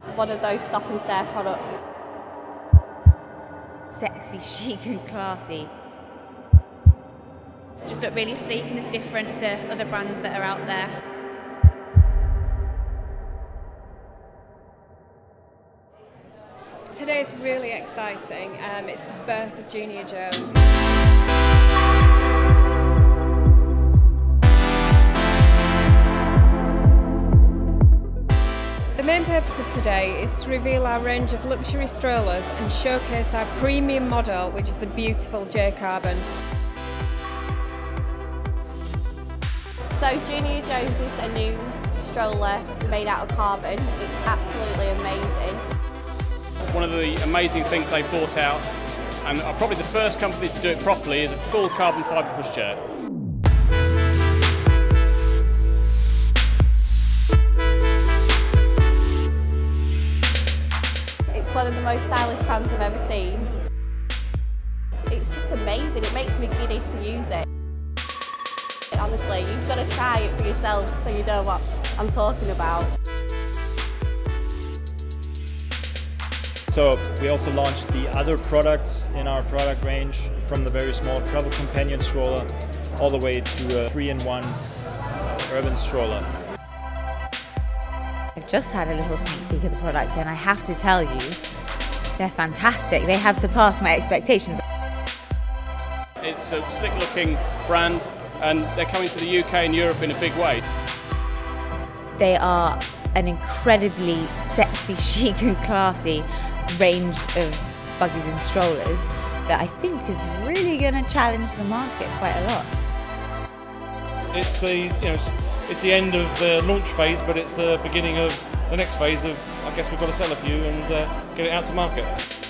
One of those stop and stare products. Sexy, chic and classy. Just look really sleek and it's different to other brands that are out there. Today is really exciting. Um, it's the birth of Junior Jones. Main purpose of today is to reveal our range of luxury strollers and showcase our premium model, which is the beautiful J Carbon. So Junior Jones is a new stroller made out of carbon. It's absolutely amazing. One of the amazing things they've brought out, and are probably the first company to do it properly, is a full carbon fibre pushchair. One of the most stylish prams I've ever seen. It's just amazing. It makes me giddy to use it. Honestly, you've got to try it for yourself so you know what I'm talking about. So we also launched the other products in our product range from the very small travel companion stroller all the way to a three-in-one urban stroller. I've just had a little sneak peek of the products and I have to tell you, they're fantastic. They have surpassed my expectations. It's a slick looking brand and they're coming to the UK and Europe in a big way. They are an incredibly sexy, chic and classy range of buggies and strollers that I think is really going to challenge the market quite a lot. It's the you know it's, it's the end of the launch phase, but it's the beginning of the next phase of I guess we've got to sell a few and uh, get it out to market.